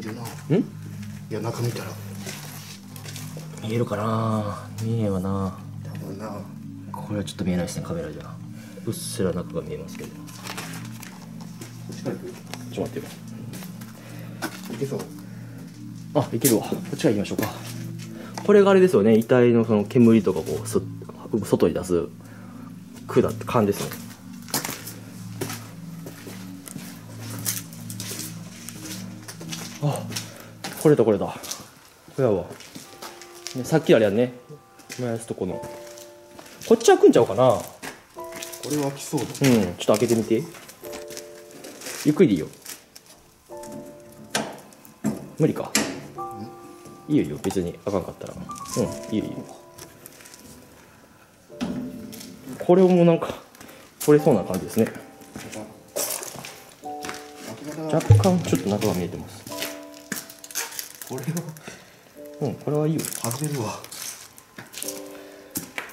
にしあれって感じやな。ん？いや、中見たら。見えるかな？見えへんわな。多分な。これはちょっと見えないですねカメラじゃうっすら中が見えますけど。こっちから行く？ちょっと待ってよ。いけそう？あいけるわ。こっちから行きましょうか。これがあれですよね。遺体のその煙とかこうそ外に出す管って缶ですねあこれだこれだ。これやわ、ね、さっきあれやね。燃やすとこの。こっち開くんちゃうかな。これは来そうだ。うんちょっと開けてみて。ゆっくりでいいよ。無理か。いいよいいよ。別にあかんかったら。うんいいよいいよ。これもなんか取れそうな感じですね。若干ちょっと中が見えてますこれは。うんこれはいいよ。外れるわ。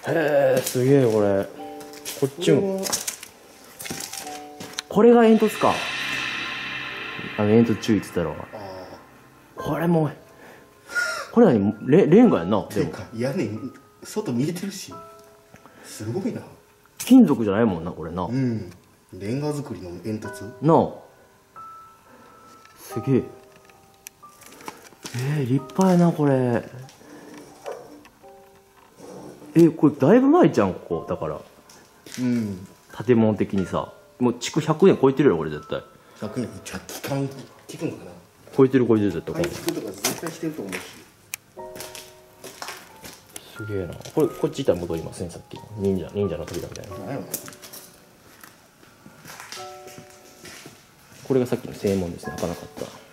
へえすげえこれ。こっちも。これが煙突か。あの煙突注意って言ったらあこれもうこれ何？レレンガやんなでも。か、屋根、外見えてるし。すごいな。金属じゃないもんなこれな、うん。レンガ作りの煙突。なあ。すげええー、立派やなこれ。えこれだいぶ前じゃんここ。だから。うん。建物的にさ。もう築100年超えてるやろこれ絶対。100年、じゃあ期間、聞くのかな？超えてる超えてる絶対これ改築とか絶対してると思うし。すげえな。これこっち行ったら戻りますねさっき忍者忍者の扉みたいな。な。これがさっきの正門ですね。開かなかった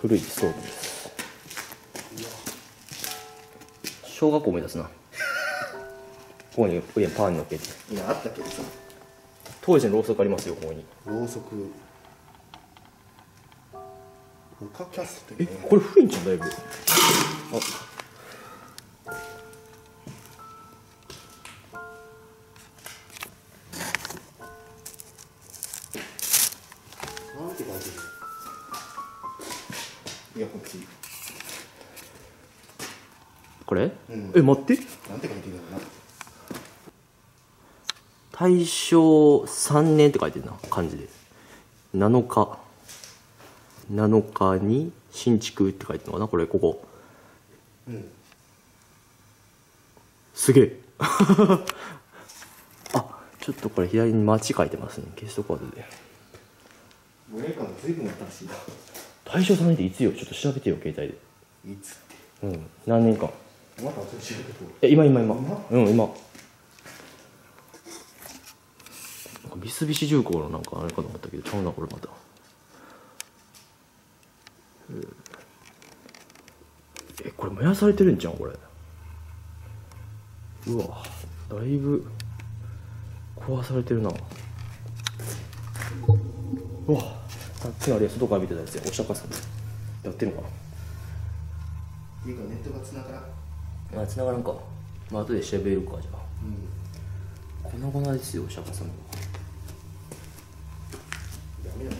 古い装備です小学校思い出すな ここに上にパンにのっけていや、あったけどさ。当時のろうそくありますよここにろうそく。キャストってえね。これ古いんちゃうだいぶあいや、こっち。これ、うん。え待って。なんて書いてるな。大正3年って書いてるな。漢字で。7日。7日に新築って書いてるのかな？これここ。うん。すげえ。あちょっとこれ左に町書いてますね。消しとこう後で。メーカーが随分新しいな。大正3年っていつよ。ちょっと調べてよ携帯で。いつって。うん。何年間？また新しいけど。え今今今。今？うん今。なんか三菱重工のなんかあれかと思ったけどちゃうなこれまた。ええこれ燃やされてるんじゃんこれ。うわだいぶ壊されてるな。うわさっきのあれ外から見てたやつやお釈迦さんやってるのかっていうかネットが繋がらん。なあ繋がらんか。まあ後で調べるかじゃあ。うん。粉々ですよお釈迦さんダメだね。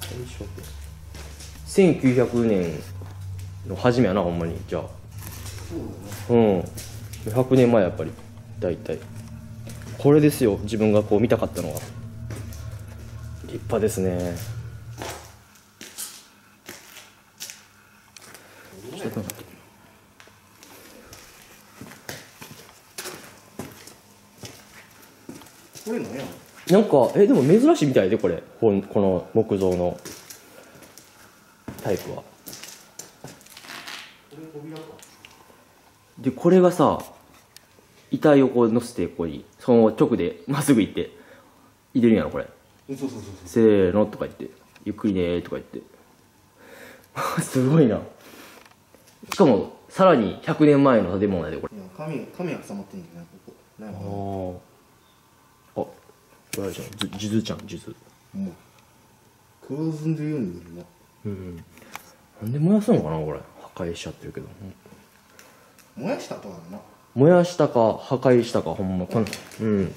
大正1900年の初めやなほんまに。じゃあ。そうだね。うん。100年前やっぱり。大体。これですよ。自分がこう見たかったのは。立派ですね。ちょっと待ってこれなんやなんかえでも珍しいみたいでこれ。この木造の。タイプは。でこれがさ遺体をこう乗せてここにその直でまっすぐ行って入れるんやろこれ。うんそうそうそうせーのとか言って。ゆっくりねーとか言って。すごいな。しかもさらに100年前の建物やでこれ。そう。いや、紙、紙が挟まってんだよな、ここ。なんやあろああこれあれじゃん。じ数珠ちゃん数珠もう。黒ずんでるように見えるな。うんなんで燃やすのかなこれ。破壊しちゃってるけど。燃やしたとはな。燃やしたか破壊したかほんま。このうん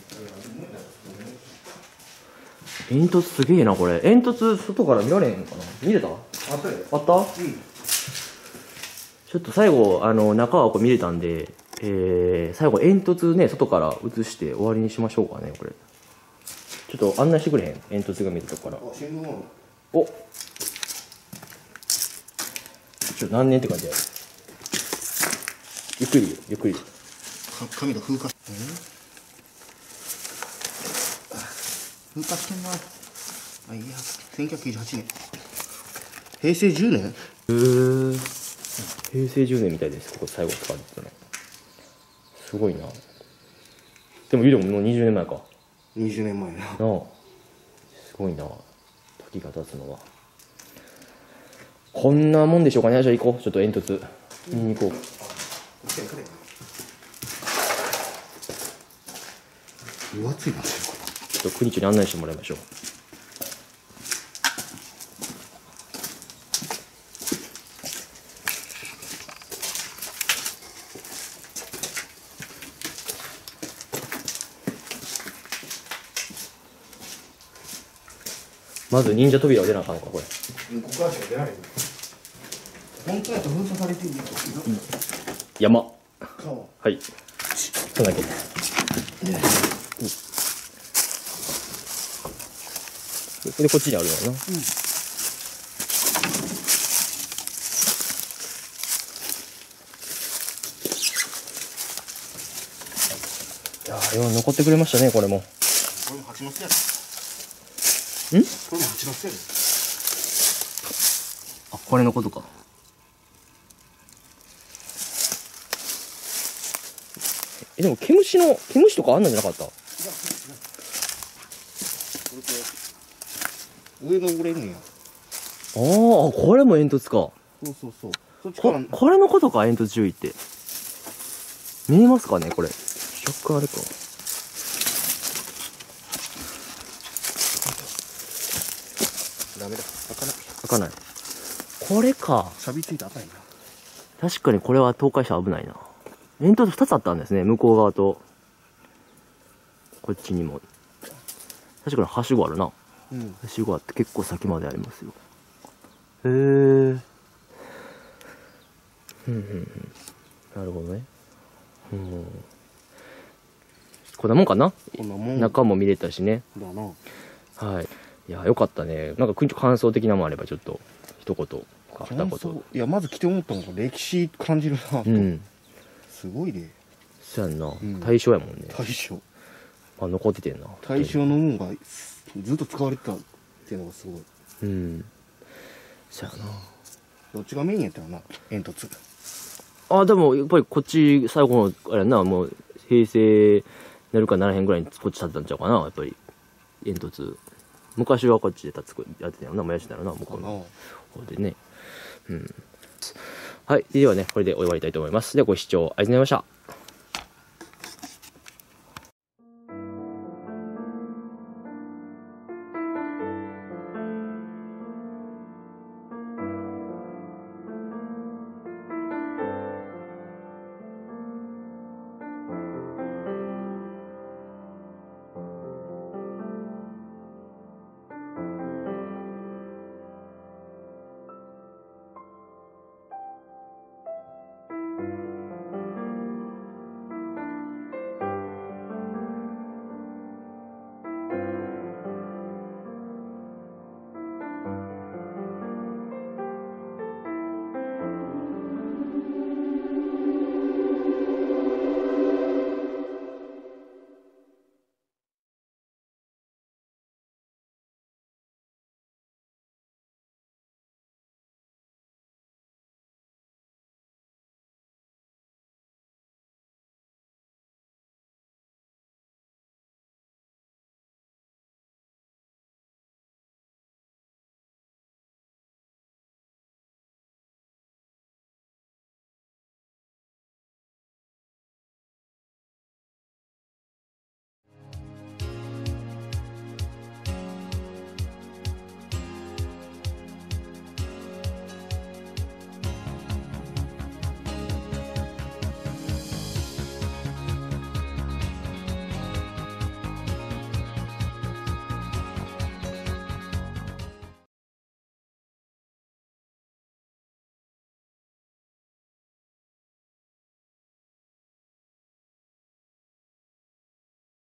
煙突すげえなこれ。煙突外から見られへんのかな？見れた？ああったよった？うん。ちょっと最後あの中はこう見れたんでえー、最後煙突ね外から映して終わりにしましょうかねこれ。ちょっと案内してくれへん？煙突が見えたとこから。お。ちょっと何年って感じやゆっくりゆっくり。か紙が風化。うん風化してんなあいや1998年。平成10年？へー平成10年みたいですここ最後使われてたのすごいな。でも言うてももう20年前か。な20年前なあ。すごいな。時が経つのは。こんなもんでしょうかねじゃあ行こう。ちょっと煙突。見に行こう。分厚いな。こちょっと国長に案内してもらいましょう。まず忍者扉を出なあかんのかこれ。れここからしか出られへん本当やったら封鎖されていいよ山。川はい。そんだけでこっちにあるのよな。いやーよう残ってくれましたねこれも。これも蜂の巣やん？これも蜂の巣やで。あこれのことか。えでも毛虫の毛虫とかあんなんじゃなかった？上登れるんや。ああこれも煙突か。そうそうそう。そっちかこら。これのことか煙突注意って。見えますかねこれ。若干あれか。ダメだ。開かない。開かない。これか。錆びついた赤いな。確かにこれは倒壊したら危ないな。煙突2つあったんですね向こう側と。こっちにも。確かにはしごあるなうん。しごあって結構先までありますよへえうん。うん。なるほどねうん。こん。なもん。かなこん。なもん。中も見れたしねだなはいいやよかったねなん。か感想的なもん。あればちょっと一言か二言いやまず来て思ったのが歴史感じるなと、うん。すごいねそうやん。な、ん。大正やもん。ね、大正あ、残っててんな大正のもんがずっと使われてたっていうのがすごい。うん。そうやな。どっちがメインやったらな煙突。あでもやっぱりこっち最後のあれやなもう平成なるかならへんぐらいにこっち立ってたんちゃうかなやっぱり。煙突。昔はこっちで立つやってたよな燃やしてたよな向こうの。方でね。うん。はいではねこれで終わりたいと思います。ではご視聴ありがとうございました